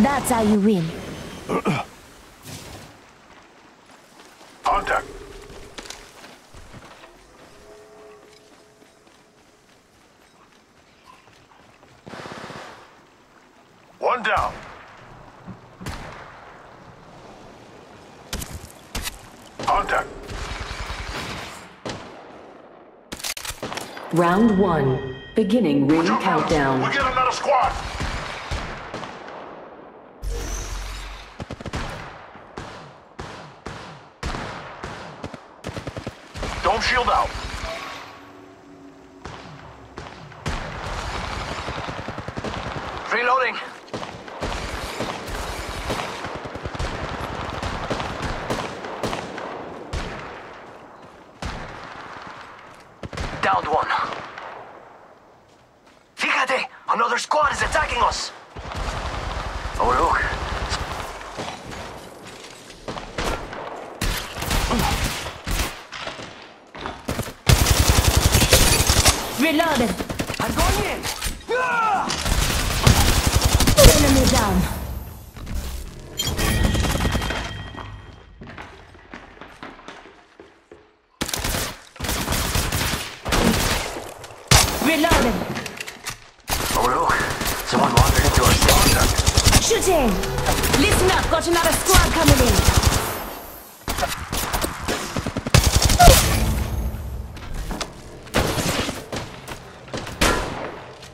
That's how you win. Contact. One down. Contact. Round one. Beginning ring Jump out. We countdown. get another squad. Shield out. Reloading. Downed one. Fíjate! Another squad is attacking us! Oh, look. Reloaded. I'm going in! Enemy down. Reloaded. Oh, look. Someone wandered into our safe. Shooting. Listen up. Got another squad coming in.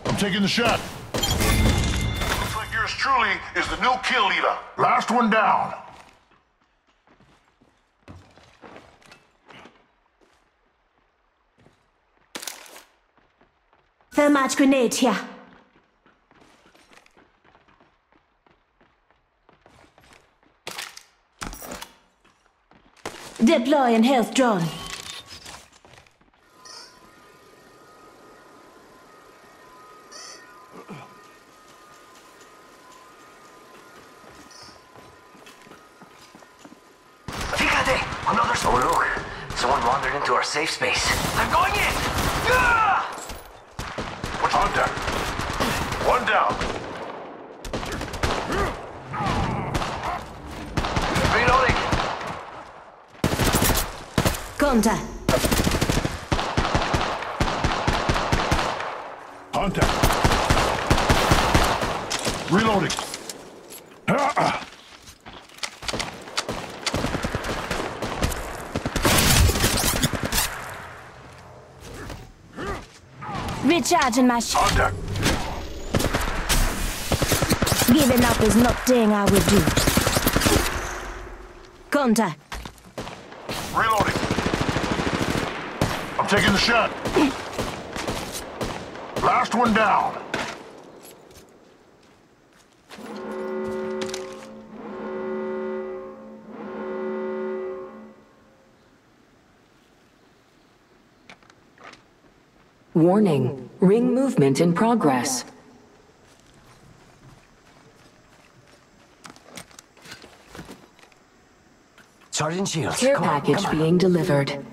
I'm taking the shot. Looks like yours truly is the new kill leader. Last one down. Thermite grenade here. Deploy and health drone. Fíjate! Another Oh, look. Someone wandered into our safe space. I'm going in! Ah! Contact. Down. Reloading! Contact. Contact. Reloading. Recharging my sh- Contact. Giving up is not thing I would do. Contact. Reloading. I'm taking the shot. Last one down. Warning. Ring movement in progress. Sergeant Shields. Care come on, package come on. being delivered.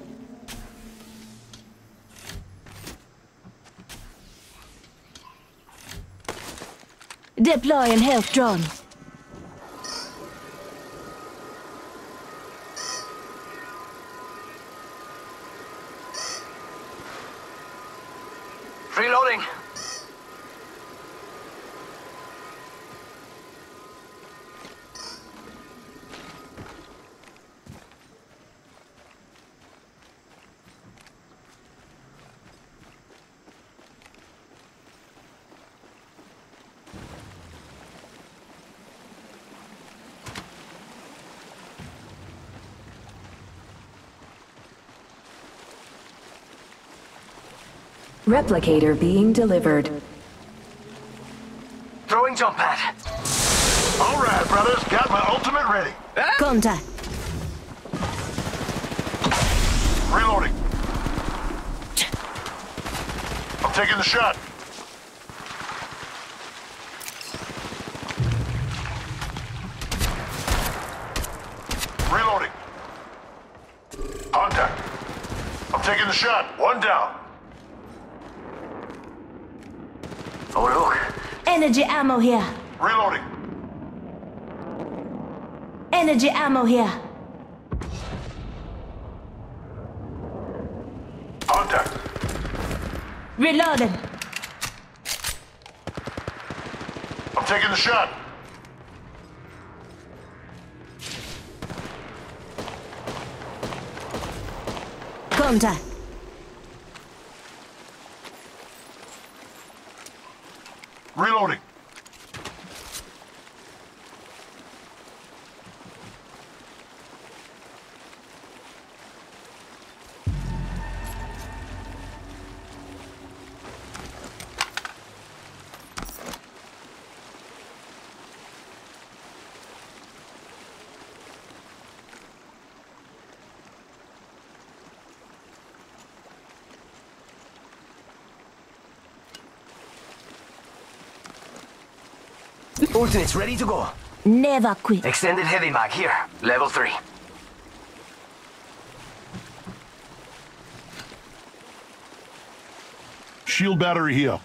Deploy and health drone. Replicator being delivered. Throwing jump pad. All right, brothers. Got my ultimate ready. Contact. Reloading. I'm taking the shot. Reloading. Contact. I'm taking the shot. One down. Oh, look. Energy ammo here. Reloading. energy ammo here. Contact. Reloading. I'm taking the shot. Contact. Reloading. Ultimate's ready to go. Never quit. Extended heavy mag here. Level 3. Shield battery here.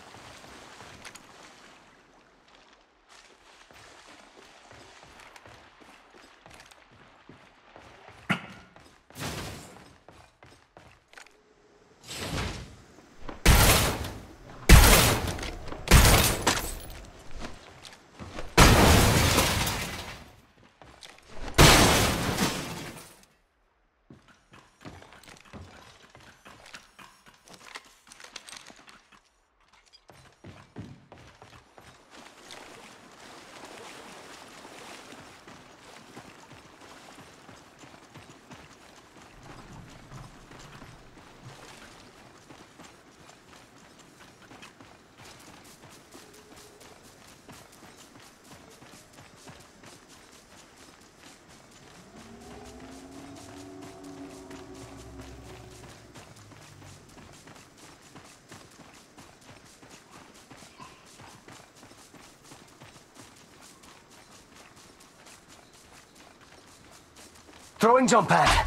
Throwing jump pad.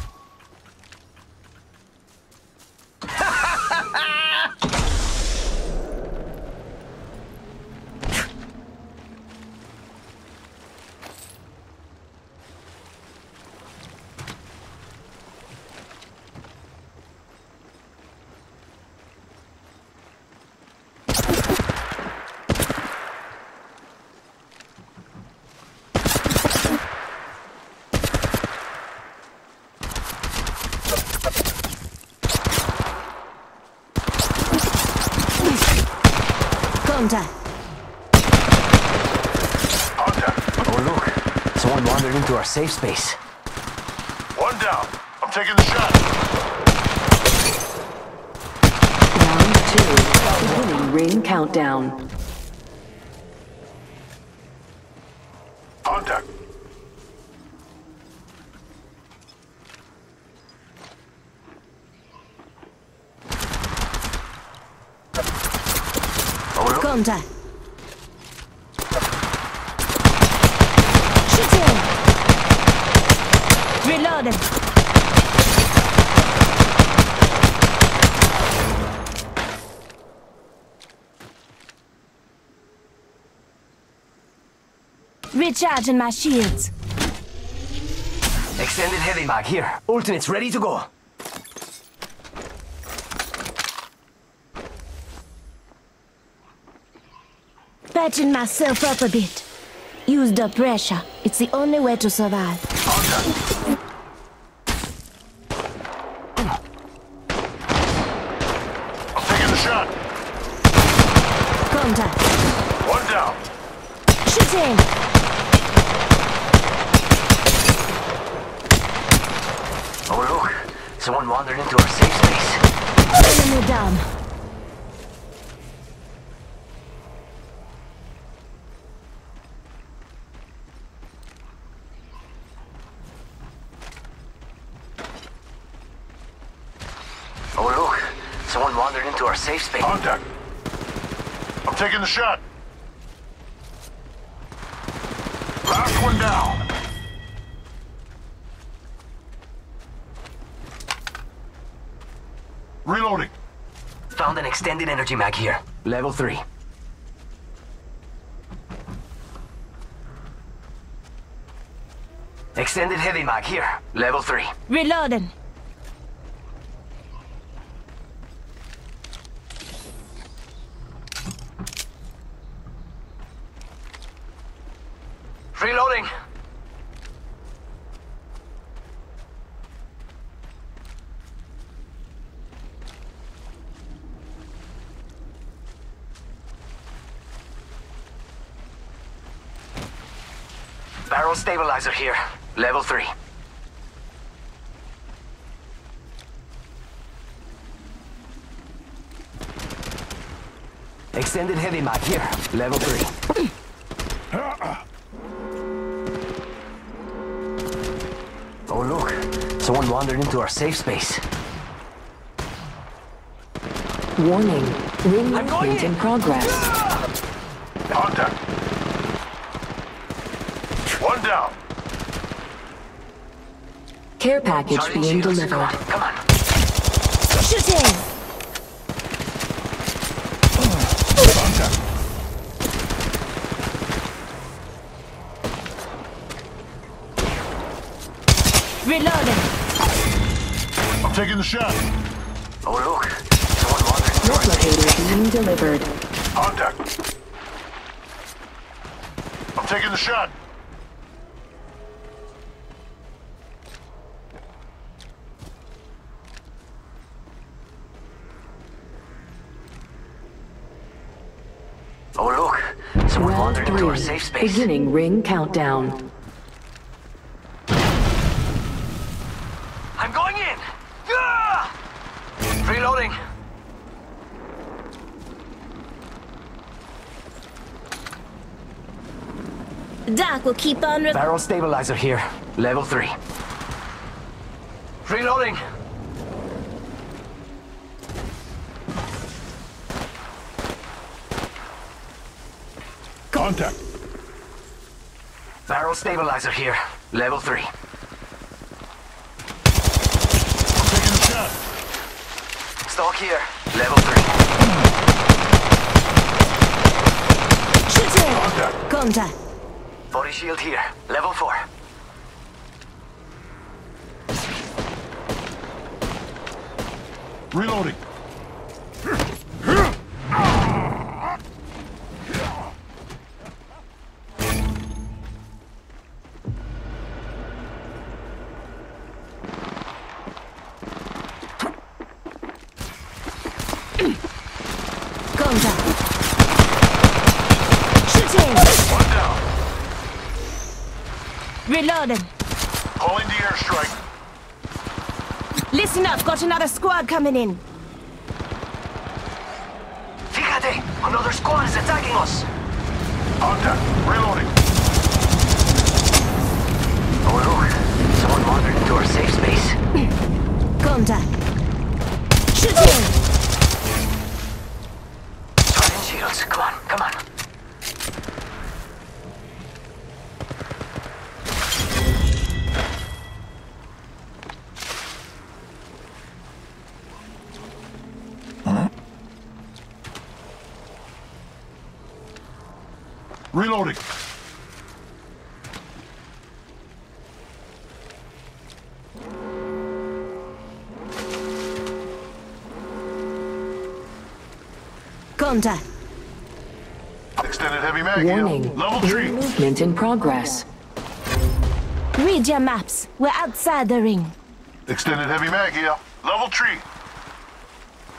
Contact. Contact. Oh, look. Someone wandered into our safe space. One down. I'm taking the shot. Round two. Beginning ring countdown. Contact. Contact. Shooting. Reloading. Recharging my shields. Extended heavy mag here. Ultimate's ready to go. Patching myself up a bit. Use the pressure. It's the only way to survive. I'm taking the shot. Contact. One down. Shooting. Oh, look. Someone wandered into our safe space. Enemy down. Oh, look. Someone wandered into our safe space. Contact. I'm taking the shot. Last one down. Reloading. Found an extended energy mag here. Level 3. Extended heavy mag here. Level 3. Reloading. Reloading. Barrel stabilizer here. Level 3. Extended heavy mag here. Level 3. Oh look, someone wandered into our safe space. Warning. Ring movement in progress. Contact. One down. Care package Charging being shields. delivered. Come on, come on. Shooting! Contact. Reloading. I'm taking the shot. Oh look, someone wandered into our safe Replicator being delivered. Contact. I'm taking the shot. Oh look, someone Round wandered into our three. Safe space. Beginning ring countdown. I'm going in! Ah! Reloading. Doc will keep on Barrel stabilizer here. Level 3. Reloading. Contact. Barrel stabilizer here. Level 3. Taking the shot. Stock here. Level 3. Shooting! Contact. Contact. Body shield here. Level 4. Reloading. Contact. Shooting! One down. Reloading. Calling the airstrike. Listen up, got another squad coming in. Fíjate! Another squad is attacking us! Contact. Reloading. Oh look, someone wandered into our safe space. Contact. Shooting! Reloading. Contact. Extended heavy mag Warning. here. Level 3. movement in progress. Read your maps. We're outside the ring. Extended heavy mag here. Level 3.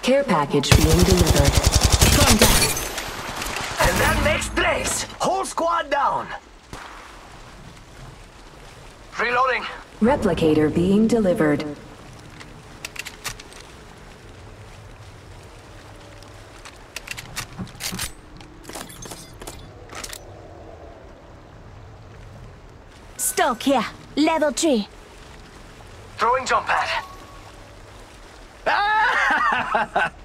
Care package being delivered. Contact. And that makes tres! Whole squad down! Reloading. Replicator being delivered. Stock here. Level 3. Throwing jump pad.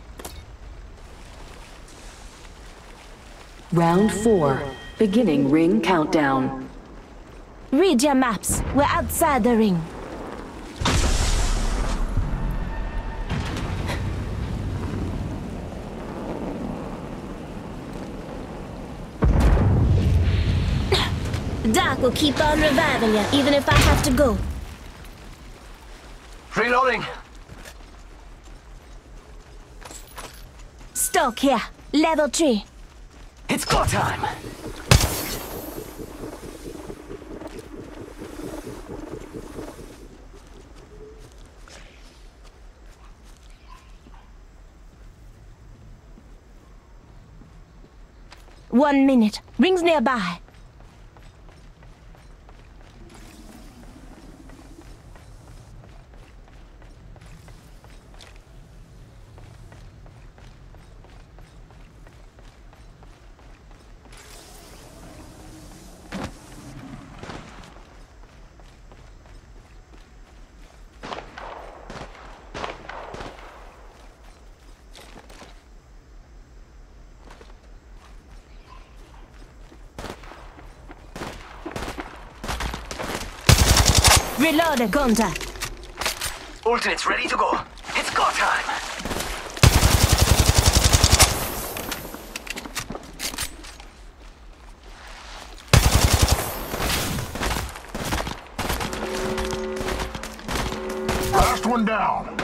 Round four. Beginning ring countdown. Read your maps. We're outside the ring. Doc will keep on reviving you, even if I have to go. Reloading. Stock here. Level 3. It's go time. One minute. Rings nearby. Reloaded, contact. Alternates ready to go. It's go time. Last one down.